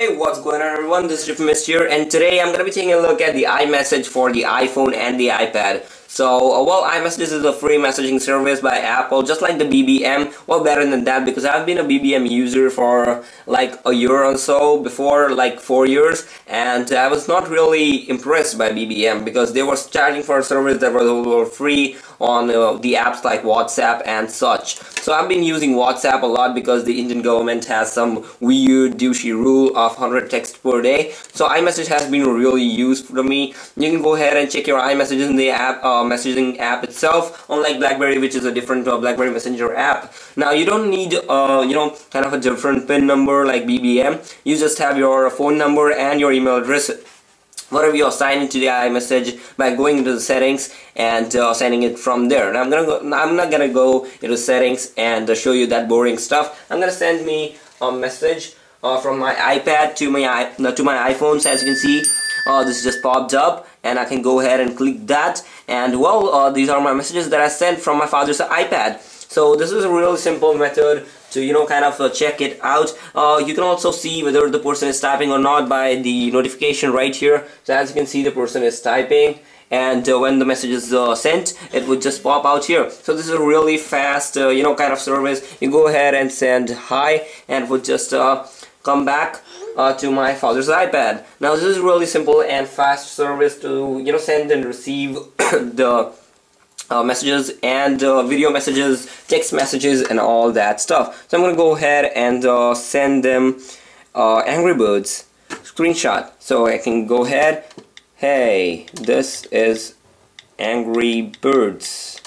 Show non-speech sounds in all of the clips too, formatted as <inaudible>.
Hey, what's going on everyone? This is Mist here and today I'm going to be taking a look at the iMessage for the iPhone and the iPad. So, uh, well, iMessage is a free messaging service by Apple, just like the BBM. Well, better than that because I've been a BBM user for like a year or so before, like four years, and I was not really impressed by BBM because they were charging for a service that was free on uh, the apps like WhatsApp and such. So I've been using WhatsApp a lot because the Indian government has some weird douchey rule of 100 texts per day. So iMessage has been really useful for me. You can go ahead and check your iMessages in the app. Uh, messaging app itself unlike BlackBerry which is a different uh, BlackBerry Messenger app now you don't need uh, you know kind of a different pin number like BBM you just have your phone number and your email address whatever you assign into the iMessage by going into the settings and uh, sending it from there. Now I'm gonna go. I'm not gonna go into settings and uh, show you that boring stuff. I'm gonna send me a message uh, from my iPad to my i to my iPhone. So as you can see, uh, this just popped up and I can go ahead and click that and well uh, these are my messages that I sent from my father's iPad so this is a really simple method to you know kind of uh, check it out. Uh, you can also see whether the person is typing or not by the notification right here. So as you can see the person is typing. And uh, when the message is uh, sent it would just pop out here. So this is a really fast uh, you know kind of service. You go ahead and send hi and would just uh, come back uh, to my father's iPad. Now this is really simple and fast service to you know send and receive <coughs> the uh, messages and uh, video messages, text messages and all that stuff. So I'm gonna go ahead and uh, send them uh, Angry Birds screenshot. So I can go ahead, hey, this is Angry Birds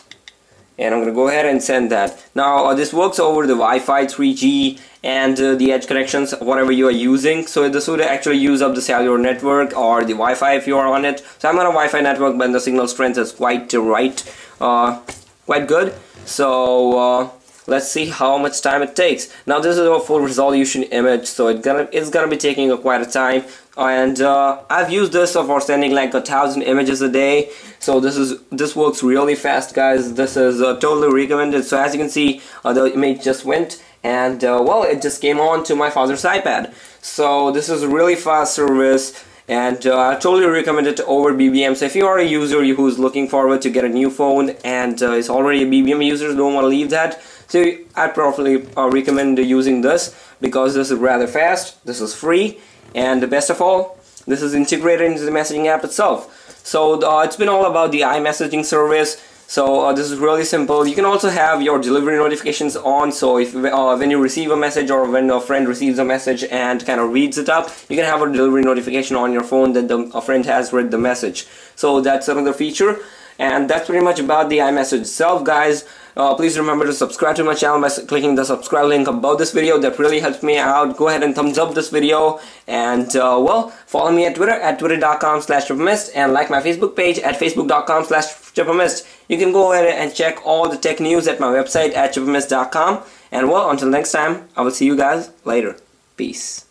and I'm gonna go ahead and send that. Now uh, this works over the Wi-Fi 3G and uh, the edge connections whatever you are using. So this would actually use up the cellular network or the Wi-Fi if you are on it. So I'm on a Wi-Fi network but the signal strength is quite right uh, quite good. So uh, let's see how much time it takes. Now this is a full resolution image so it's gonna it's gonna be taking a quite a time. And uh, I've used this for sending like a thousand images a day. So this is this works really fast guys. This is uh, totally recommended. So as you can see uh, the image just went and uh, well it just came on to my father's iPad. So this is a really fast service and uh, I totally recommend it over BBM so if you are a user who's looking forward to get a new phone and uh, is already a BBM user don't want to leave that so I'd probably uh, recommend using this because this is rather fast this is free and the best of all this is integrated into the messaging app itself so uh, it's been all about the iMessaging service so uh, this is really simple. You can also have your delivery notifications on. So if uh, when you receive a message or when a friend receives a message and kind of reads it up, you can have a delivery notification on your phone that the, a friend has read the message. So that's another feature. And that's pretty much about the iMessage itself, guys. Uh, please remember to subscribe to my channel by clicking the subscribe link above this video. That really helps me out. Go ahead and thumbs up this video. And, uh, well, follow me at Twitter at twitter.com slash and like my Facebook page at facebook.com slash You can go ahead and check all the tech news at my website at chippermist.com. And, well, until next time, I will see you guys later. Peace.